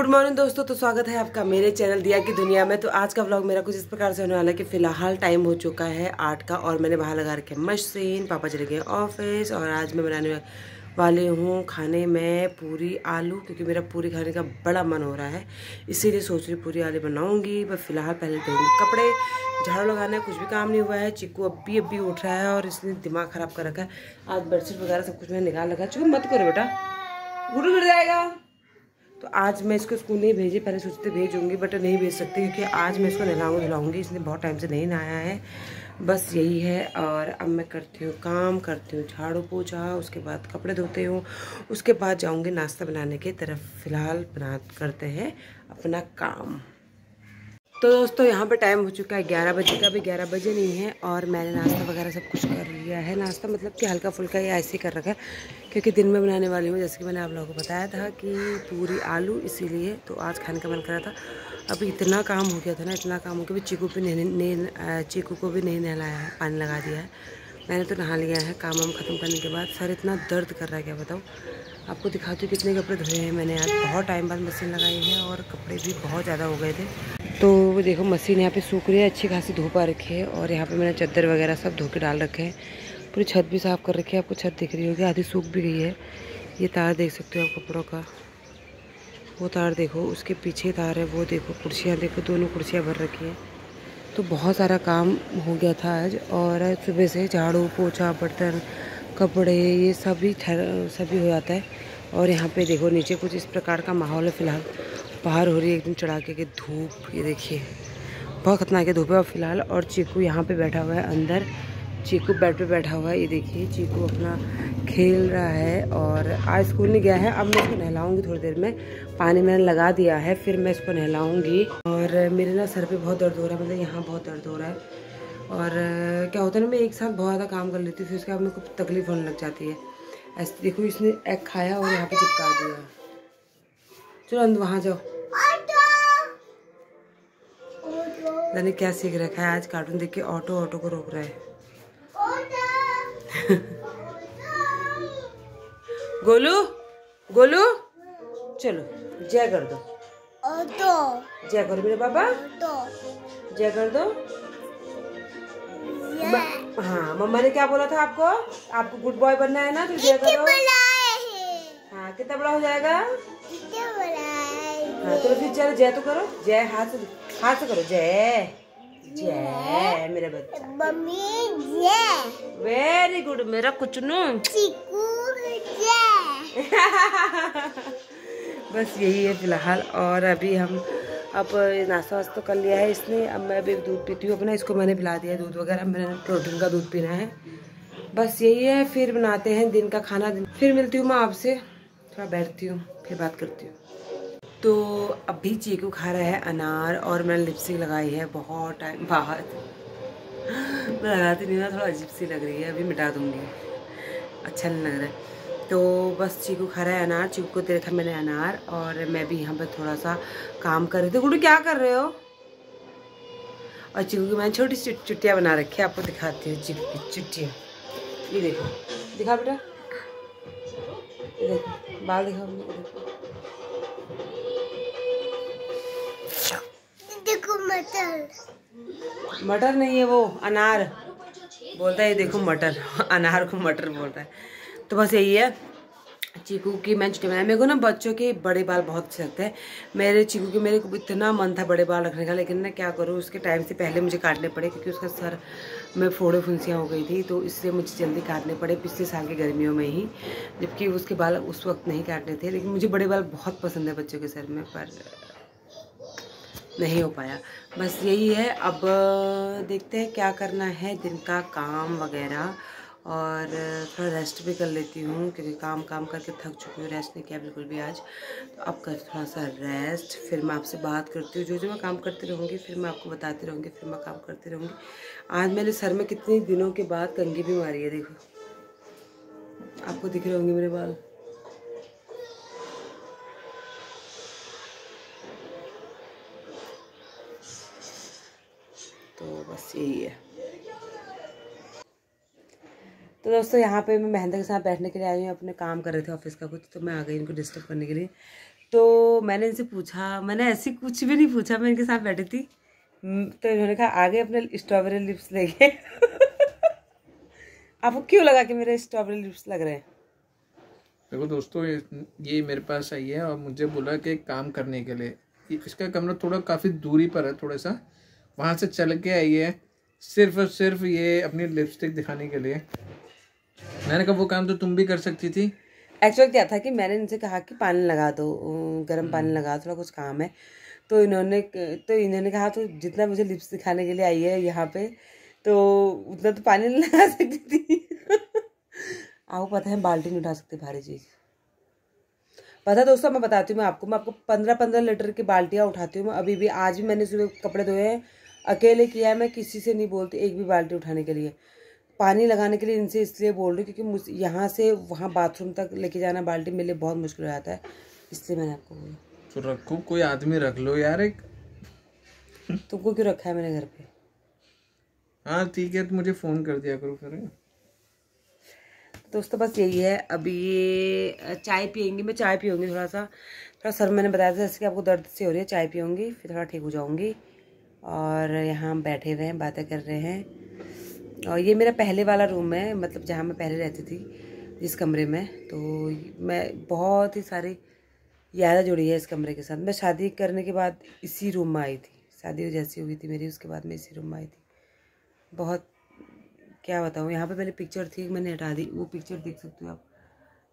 Good morning दोस्तों तो स्वागत है आपका मेरे चैनल दिया की दुनिया में। तो आज का व्लॉग मेरा कुछ इस प्रकार से होने वाला है कि फ़िलहाल टाइम हो चुका है आठ का और मैंने बाहर लगा रखे मशीन पापा चले गए ऑफ़िस और आज मैं बनाने वाले हूँ खाने में पूरी आलू, क्योंकि मेरा पूरी खाने का बड़ा मन हो रहा है। इसीलिए सोच रही पूरी आलू बनाऊँगी बस फ़िलहाल पहले धोऊँगी कपड़े, झाड़ू लगाना है कुछ भी काम नहीं हुआ है। चिक्कू अभी अभी उठ रहा है और इसने दिमाग ख़राब कर रखा है। आज बेडशीट वगैरह सब कुछ मैंने निकाल रखा है। मत करो बेटा। गुरु गिर जाएगा। तो आज मैं इसको स्कूल नहीं भेजी, पहले सोचते भेजूँगी बट नहीं भेज सकती क्योंकि आज मैं इसको नहलाऊँ धुलाऊँगी इसने बहुत टाइम से नहीं नहाया है। बस यही है और अब मैं करती हूँ काम, करती हूँ झाड़ू पोछा, उसके बाद कपड़े धोते हूँ। उसके बाद जाऊँगी नाश्ता बनाने की तरफ़। फ़िलहाल बना, करते हैं अपना काम। तो दोस्तों, यहाँ पे टाइम हो चुका है ग्यारह बजे का भी ग्यारह बजे नहीं है और मैंने नाश्ता वगैरह सब कुछ कर लिया है। नाश्ता मतलब कि हल्का फुल्का या ऐसे कर रखा है, क्योंकि दिन में बनाने वाली हूँ। जैसे कि मैंने आप लोगों को बताया था कि पूरी आलू इसीलिए तो आज खाने का मन करा था। अभी इतना काम हो गया था ना, इतना काम हो गया चीकू भी नहीं चीकू को भी नहीं नहलाया है, पानी लगा दिया है। मैंने तो नहा लिया है, काम वाम ख़त्म करने के बाद सर इतना दर्द कर रहा है, क्या बताऊँ। आपको दिखाती हूँ कितने कपड़े धोए हैं मैंने आज। बहुत टाइम बाद मशीन लगाई है और कपड़े भी बहुत ज़्यादा हो गए थे। तो देखो मशीन यहाँ पे सूख रही है, अच्छी खासी धूप आ रखी है और यहाँ पे मैंने चद्दर वगैरह सब धो के डाल रखे हैं। पूरी छत भी साफ़ कर रखी है, आपको छत दिख रही होगी, आधी सूख भी गई है। ये तार देख सकते हो आप कपड़ों का। वो तार देखो, उसके पीछे तार है, वो देखो, कुर्सियाँ देखो, दोनों कुर्सियाँ भर रखी हैं। तो बहुत सारा काम हो गया था आज, और सुबह से झाड़ू, पोछा, बर्तन, कपड़े, ये सभी सभी हो जाता है। और यहाँ पे देखो, नीचे कुछ इस प्रकार का माहौल है फ़िलहाल। बाहर हो रही है एकदम चढ़ा के धूप, ये देखिए। बहुत खतरनाक है धूप है, और फ़िलहाल, और चीकू यहाँ पे बैठा हुआ है, अंदर। चीकू बेड पे बैठा हुआ है, ये देखिए, चीकू अपना खेल रहा है, और आज स्कूल नहीं गया है, अब मैं इसको नहलाऊँगी थोड़ी देर में। पानी मैंने लगा दिया है, फिर मैं इसको नहलाऊँगी। और मेरे ना सर पे बहुत दर्द हो रहा है मतलब यहाँ बहुत दर्द हो रहा है। और क्या होता है ना, मैं एक साथ बहुत ज़्यादा काम कर लेती हूँ, फिर उसके बाद मेरे को तकलीफ़ होने लग जाती है। ऐसे देखो, इसने एग खाया और यहाँ पर चिपका दिया। चलो अंदर वहाँ जाओ। मैंने क्या सीख रखा है? आज कार्टून देख के ऑटो ऑटो को रोक रहा है। गोलू गोलू। चलो जय कर दो। जय करो मेरे बाबा जय कर दो। हाँ मम्मा ने क्या बोला था आपको? आपको गुड बॉय बनना है ना तो जय करो। हाँ कितना बड़ा हो जाएगा? हाँ तो फिर चलो जय तो करो। जय हाथ से हाथ से करो जय। जय मेरा बच्चा। मम्मी जय। वेरी गुड मेरा कुचनू। चीकू जय। बस यही है फ़िलहाल और अभी हम अब नाश्ता वास्ता तो कर लिया है इसने। अब मैं अभी दूध पीती हूँ अपना इसको मैंने पिला दिया दूध वगैरह मैंने प्रोटीन का दूध पीना है। बस यही है फिर बनाते हैं दिन का खाना। फिर मिलती हूँ मैं आपसे। थोड़ा बैठती हूँ, फिर बात करती हूँ। तो अभी चीकू खा रहा है अनार और मैंने लिपस्टिक लगाई है, बहुत टाइम बाहर मैं लगाती नहीं ना थोड़ा अजीब सी लग रही है, अभी मिटा दूँगी। अच्छा नहीं लग रहा है। तो बस चीकू खा रहा है अनार चीकू को दे रखा मैंने अनार और मैं भी यहाँ पर थोड़ा सा काम कर रही थी। गुडू क्या कर रहे हो? और चीकू की मैंने छोटी सी चुट्टियाँ बना रखी है, आपको दिखाती हूँ चीकू की चुट्टियाँ ये देखो, दिखा बेटा। देखो बाल दिखाओ देखो। देखो मटर। मटर नहीं है वो अनार। बोलता है देखो मटर। अनार को मटर बोलता है। तो बस यही है चीकू की मैंने छुट्टी बनाई। मेरे को ना बच्चों के बड़े बाल बहुत अच्छे लगते हैं मेरे चीकू के मेरे को इतना मन था बड़े बाल रखने का लेकिन ना क्या करूँ उसके टाइम से पहले मुझे काटने पड़े क्योंकि उसका सर में फोड़े फुंसियाँ हो गई थी तो इससे मुझे जल्दी काटने पड़े पिछले साल की गर्मियों में ही, जबकि उसके बाल उस वक्त नहीं काटने थे, लेकिन मुझे बड़े बाल बहुत पसंद है बच्चों के सर में, पर नहीं हो पाया। बस यही है, अब देखते हैं क्या करना है, दिन का काम वगैरह। और थोड़ा रेस्ट भी कर लेती हूँ, क्योंकि काम काम करके थक चुकी हूँ रेस्ट नहीं किया बिल्कुल भी आज। तो अब कर, थोड़ा सा रेस्ट फिर मैं आपसे बात करती हूँ। जो जो मैं काम करती रहूँगी, फिर मैं आपको बताती रहूँगी, फिर मैं काम करती रहूँगी। आज मैंने सर में कितने दिनों के बाद कंगी भी मारी है, देखो। आपको दिख रहे होंगे मेरे बाल। तो बस यही है। तो दोस्तों यहाँ पे मैं महेंद्र के साथ बैठने के लिए आई हूँ। अपने काम कर रहे थे ऑफ़िस का कुछ तो मैं आ गई इनको डिस्टर्ब करने के लिए। तो मैंने इनसे पूछा मैंने ऐसी कुछ भी नहीं पूछा मैं इनके साथ बैठी थी। तो इन्होंने कहा आगे अपने स्ट्रॉबेरी लिप्स लेके आपको क्यों लगा कि मेरे स्ट्रॉबेरी लिप्स लग रहे हैं? देखो दोस्तों ये, ये मेरे पास आई है और मुझे बोला कि काम करने के लिए। इसका कमरा थोड़ा काफ़ी दूरी पर है थोड़ा सा। वहाँ से चल के आई है सिर्फ़ और सिर्फ़ ये अपनी लिपस्टिक दिखाने के लिए। मैंने कहा वो काम तो तुम भी कर सकती थी। एक्चुअली क्या था कि मैंने इनसे कहा कि पानी लगा दो गर्म पानी लगा थोड़ा कुछ काम है। तो इन्होंने तो इन्होंने कहा तो जितना मुझे लिप्स दिखाने के लिए आई है यहाँ पे तो उतना तो पानी नहीं लगा सकती थी। आपको पता है बाल्टी नहीं उठा सकते भारी चीज़। पता दोस्तों मैं बताती हूँ मैं आपको मैं आपको पंद्रह पंद्रह लीटर की बाल्टियाँ उठाती हूँ। मैं अभी भी आज भी मैंने सुबह कपड़े धोए हैं अकेले किया है मैं किसी से नहीं बोलती एक भी बाल्टी उठाने के लिए। पानी लगाने के लिए इनसे इसलिए बोल रही हूँ क्योंकि मुझ यहाँ से वहाँ बाथरूम तक लेके जाना बाल्टी मेरे लिए बहुत मुश्किल हो जाता है। इसलिए मैंने आपको बोला। तो रखो कोई आदमी रख लो यार एक। तुमको क्यों रखा है मैंने घर पे? हाँ ठीक है तो मुझे फ़ोन कर दिया करो फिर। दोस्तों बस यही है। अभी ये चाय पियेंगी मैं चाय पीऊँगी थोड़ा सा थोड़ा सर मैंने बताया था जैसे कि आपको दर्द से हो रही है चाय पीऊँगी फिर थोड़ा ठीक हो जाऊँगी। और यहाँ बैठे हुए हैं बातें कर रहे हैं। और ये मेरा पहले वाला रूम है मतलब जहाँ मैं पहले रहती थी जिस कमरे में। तो मैं बहुत ही सारी यादें जुड़ी है इस कमरे के साथ। मैं शादी करने के बाद इसी रूम में आई थी। शादी जैसी हुई थी मेरी, उसके बाद मैं इसी रूम में आई थी। बहुत, क्या बताऊँ, यहाँ पे पहले पिक्चर थी मैंने हटा दी। वो पिक्चर देख सकते हो आप।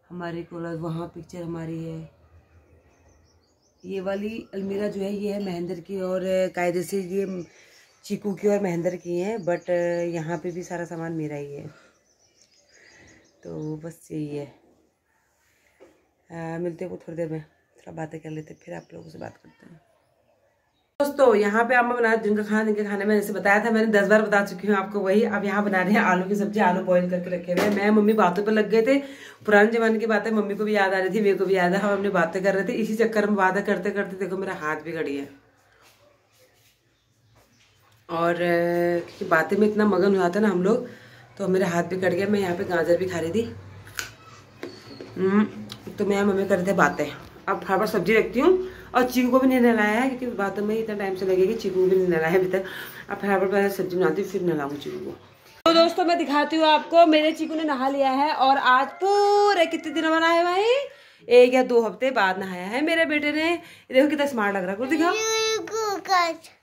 हमारे कॉलेज वहाँ पिक्चर हमारी है। ये वाली अलमीरा जो है, ये है महेंद्र की और कायदे से ये चीकू की और महेंद्र की हैं बट यहाँ पे भी सारा सामान मेरा ही है। तो बस यही है। आ, मिलते हैं थोड़ी देर में थोड़ा बातें कर लेते फिर आप लोगों से बात करते हैं। दोस्तों यहाँ पे अम्मा बना जिनका खाना जिनके खाने में जैसे बताया था मैंने दस बार बता चुकी हूँ आपको वही अब यहाँ बना रहे हैं आलू की सब्ज़ी आलू बॉईल करके रखे हुए हैं। मैं मम्मी बातों पर लग गए थे पुराने जमाने की बातें मम्मी को भी याद आ रही थी मेरे को भी याद है हम अपनी बातें कर रहे थे। इसी चक्कर में बातें करते करते देखो मेरा हाथ भी गड़ी है और क्योंकि बातें में इतना मगन हो जाता है ना हम लोग तो मेरे हाथ भी कट गया मैं यहाँ पे गाजर भी खा रही थी। हम्म, तो मैं मम्मी कर रहे बातें। अब फटाफट सब्ज़ी रखती हूँ और चीकू को भी नहीं नहलाया है क्योंकि बातों में इतना टाइम से लगेगी चीकू को भी नहीं नहलाया अभी तक। अब फटाफट पहले सब्ज़ी बनाती हूँ फिर नहलाऊँगी चीकू को। तो दोस्तों मैं दिखाती हूँ आपको मेरे चीकू ने नहा लिया है और आज पूरे कितने दिनों बना है भाई? एक या दो हफ़्ते बाद नहाया है मेरे बेटे ने। देखो कितना स्मार्ट लग रहा है कुछ दिखाओ।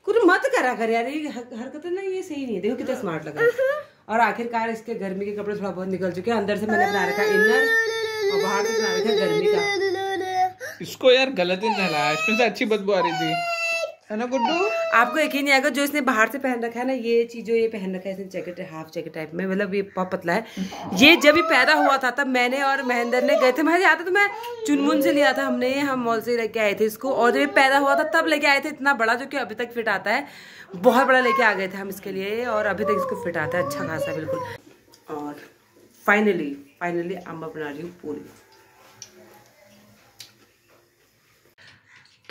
कुछ मत करा कर यार ये हरकत ना ये सही नहीं है। देखो कितना स्मार्ट लग। रहा है और आखिरकार इसके गर्मी के कपड़े थोड़ा बहुत निकल चुके हैं। अंदर से मैंने बना रखा इनर और बाहर से बना रखा गर्मी का। इसको यार गलत ही नहलाया इसमें से अच्छी बदबू आ रही थी। है ना गुड्डू आपको यकीन नहीं आएगा, जो इसने बाहर से पहन रखा है ना, ये चीज़ जो ये पहन रखा है, इसने जैकेट हाफ़ जैकेट टाइप में मतलब ये बहुत पतला है। ये जब भी पैदा हुआ था, तब मैंने और महेंद्र ने गए थे। मैं है तो मैं चुनमुन से लिया था हमने, हम मॉल से लेके आए थे इसको। और जब ये पैदा हुआ था, तब लेके आए थे इतना बड़ा, जो कि अभी तक फिट आता है। बहुत बड़ा लेके आ गए थे हम इसके लिए, और अभी तक इसको फिट आता है अच्छा खासा, बिल्कुल। और फाइनली फाइनली अम्बा बना रही हूँ पूरी।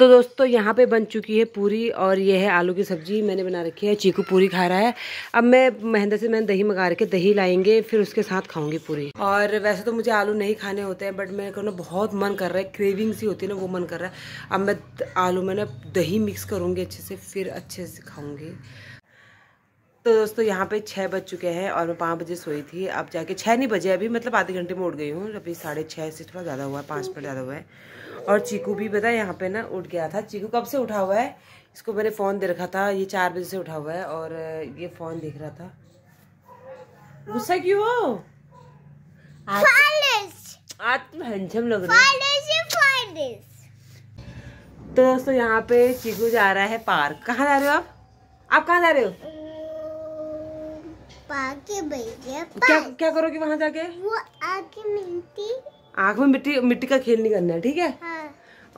तो दोस्तों, यहाँ पे बन चुकी है पूरी और ये है आलू की सब्ज़ी। मैंने बना रखी है, चीकू पूरी खा रहा है। अब मैं महेंद्र से मैंने दही मंगा रखे दही लाएँगे, फिर उसके साथ खाऊँगी पूरी। और वैसे तो मुझे आलू नहीं खाने होते हैं, बट मेरे को ना बहुत मन कर रहा है, क्रेविंग सी होती है ना, वो मन कर रहा है। अब मैं आलू में ना दही मिक्स करूँगी अच्छे से, फिर अच्छे से खाऊँगी। तो दोस्तों, यहाँ पे छः बज चुके हैं और मैं पाँच बजे सोई थी। अब जाके छः नहीं बजे, अभी मतलब आधे घंटे में उठ गई हूँ। अभी साढ़े छः से थोड़ा ज़्यादा हुआ है, पाँच मिनट ज़्यादा हुआ है। और चीकू भी पता है यहाँ पे ना उठ गया था। चीकू कब से उठा हुआ है? इसको मैंने फ़ोन दे रखा था। ये चार बजे से उठा हुआ है और ये फ़ोन देख रहा था। गुस्सा क्यों हो? आज हैंडसम लग रहा है। तो दोस्तों यहाँ पे चीकू जा रहा है पार्क। कहाँ जा रहे हो आप? आप कहाँ जा रहे हो? क्या क्या करोगे वहाँ जाके? वो आगे मिलती आँख में मिट्टी मिट्टी का खेल नहीं करना है ठीक है? हाँ।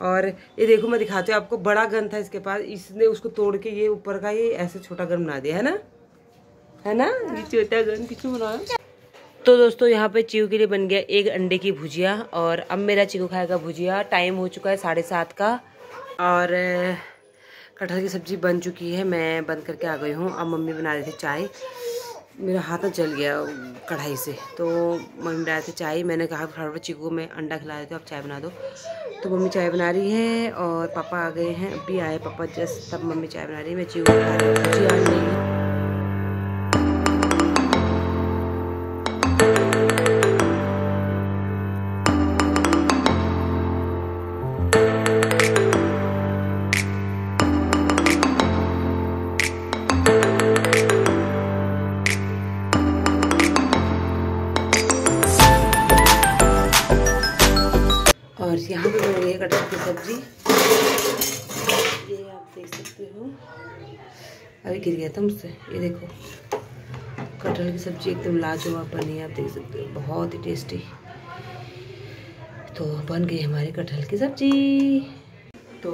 और ये देखो मैं दिखाती हूँ आपको बड़ा गन था इसके पास इसने उसको तोड़ के ये ऊपर का ये ऐसे छोटा गन बना दिया है ना? है ना? ये छोटा गन किसने बनाया? तो दोस्तों यहाँ पे चीकू के लिए बन गया एक अंडे की भुजिया और अब मेरा चीकू खाएगा भुजिया टाइम हो चुका है साढ़े सात का और कटहल की सब्ज़ी बन चुकी है मैं बंद करके आ गई हूँ अब मम्मी बना रही थी चाय। मेरा हाथ जल गया कढ़ाई से। तो मम्मी बनाए थे चाय। मैंने कहा फटाफट चीकू में अंडा खिला देते हो, आप चाय बना दो। तो मम्मी चाय बना रही है और पापा आ गए हैं। अभी आए पापा जस्ट, तब मम्मी चाय बना रही है। मैं चिकू खा रही हूँ और यहाँ पे है कटहल की सब्ज़ी। ये आप देख सकते हो। अभी गिर गया था मुझसे। ये देखो, कटहल की सब्ज़ी एकदम लाजवाब बनी है, आप देख सकते हो। बहुत ही टेस्टी तो बन गई हमारी कटहल की सब्ज़ी। तो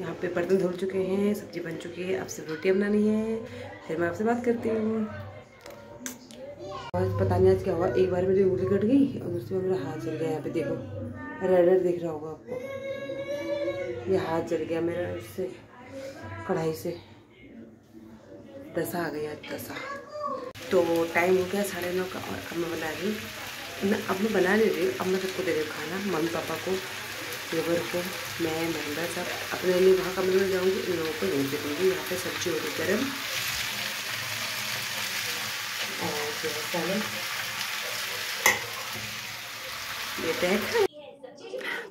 यहाँ पे बर्तन धुल चुके हैं, सब्ज़ी बन चुकी है। अब सिर्फ़ रोटियाँ बनानी है, फिर मैं आपसे बात करती हूँ। और पता नहीं आज क्या हुआ, एक बार मेरी उंगली कट गई और दूसरी बार मेरा हाथ चल गया। यहाँ पे देखो। रेड रेड दिख रहा होगा आपको। ये हाथ जल गया मेरा इससे कढ़ाई से। दसा आ गया दसा। तो टाइम हो गया साढ़े नौ का और अब मैं बना रही हूँ। मैं अब मैं बना ले रही हूँ अब मैं सबको दे रही खाना, मम्मी पापा को, देवर को, मैं महिंदा सब। अपने लिए वहाँ कमरे में जाऊँगी, इन लोगों को दे दूँगी, यहाँ पे सब्ज़ी हो गई गर्म। और ये है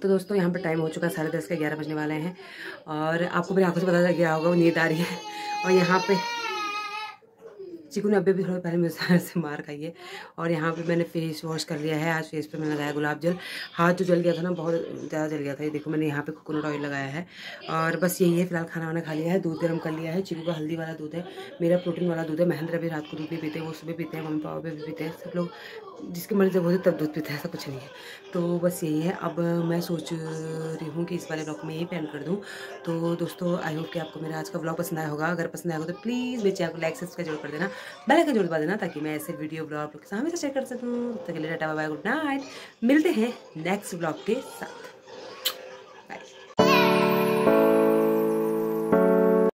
तो दोस्तों, यहाँ पर टाइम हो चुका है, साढ़े दस के ग्यारह बजने वाले हैं। और आपको मेरी आँखों से पता चल गया होगा, वो नींद आ रही है। और यहाँ पे चिकू ने अभी भी थोड़ा पहले मेरे से मार खाई है। और यहाँ पे मैंने फेस वॉश कर लिया है, आज फेस पे मैंने लगाया गुलाब जल। हाथ जो जल गया था ना, बहुत ज़्यादा जल गया था, ये देखो, मैंने यहाँ पे कोकोनट ऑयल लगाया है। और बस यही है, फ़िलहाल खाना वाना खा लिया है, दूध गर्म कर लिया है। चिकू का हल्दी वाला दूध है, मेरा प्रोटीन वाला दूध है, महेंद्र अभी रात को दूध भी पीते हैं, वो सुबह पीते हैं, मम्मी पापा भी पीते हैं, सब लोग जिसकी मर्ज़ी जब होती तब दूध पीता है, ऐसा कुछ नहीं है। तो बस यही है। अब मैं सोच रही हूँ कि इस वाले ब्लॉग में यही पेन कर दूँ। तो दोस्तों आई होप कि आपको मेरा आज का ब्लॉग पसंद आया होगा। अगर पसंद आया होगा तो प्लीज़ मेरे चैनल को लाइक सब्सक्राइब ज़रूर कर देना। बेल का ज़रूर दबा देना ताकि मैं ऐसे वीडियो ब्लॉग के सामने से शेयर कर सकूँ। तो तक के लिए टाटा बाय गुड नाइट मिलते हैं नेक्स्ट ब्लॉग के साथ।